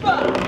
Fuck!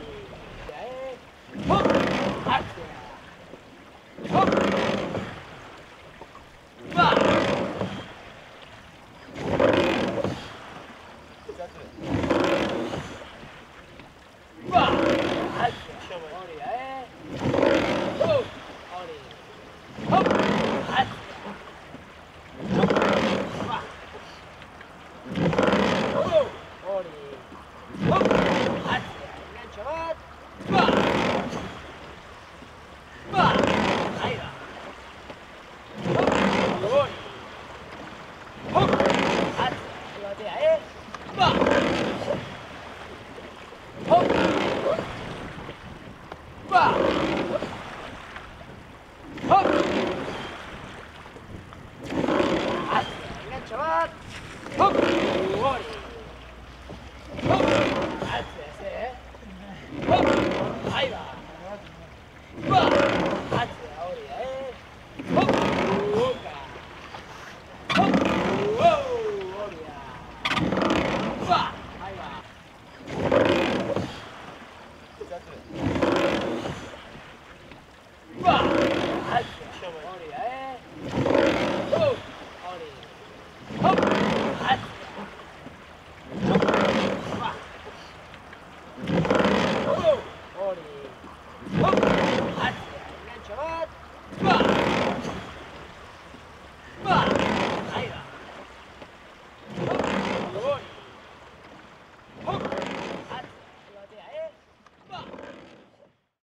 Hop! Hadi. Hop! Hadi. Gel çabuk. Wow! Oh!